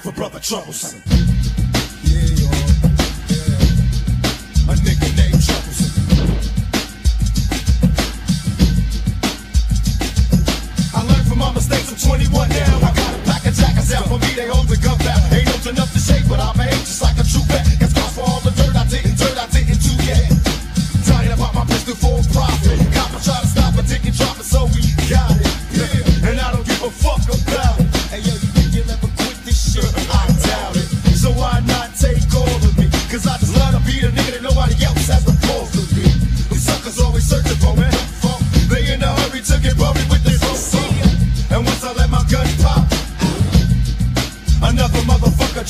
motherfucker troublesome. Yeah. Yeah. A nigga named Troublesome. I learned from my mistakes. I'm 21 now. I got a pack of jackets out for me. They hold the. Ain't to shake, but I just like a true vet. For all the dirt I didn't, dirt I didn't do yet. My pistol for profit. Try to stop drop it, so we got it.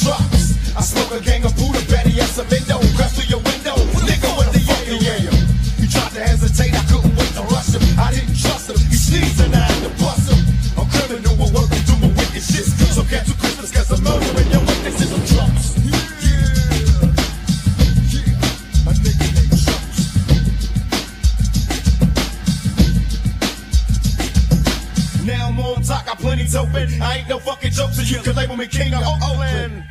I smoke a gang of Buddha, Betty a window, crash to win. I ain't no fucking joke, so you can label me king of Oakland.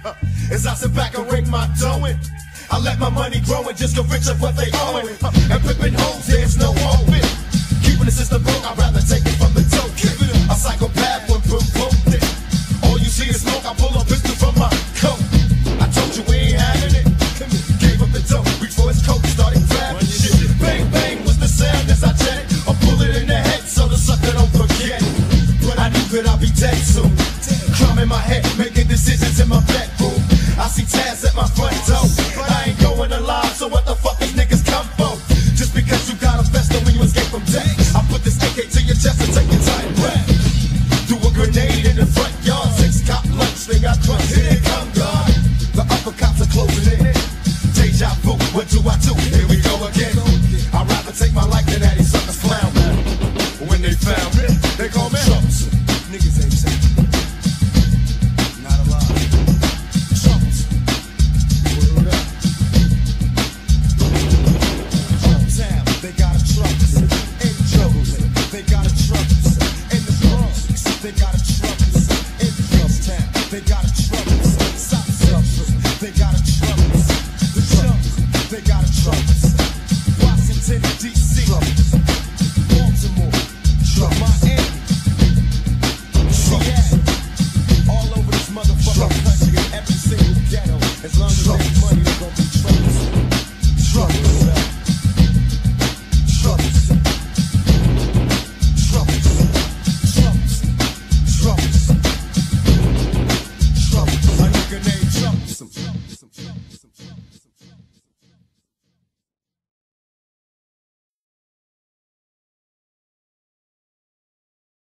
As I sit back and ring my dough. I let my money grow and just go rich of what they owe. And flipping hoes, there's no open. Keeping the system broke, I'd Crumb in my head, making decisions in my bedroom. I see Taz at my front door. I ain't going alive, so what the fuck is niggas come for? Just because you got a vest don't you escape from death. I put this AK to your chest and take your tight breath. Do a grenade in the front yard. They got a trouble. Town. They got a trouble. South. They got a trouble. The trouble. They got a trouble. Washington D.C.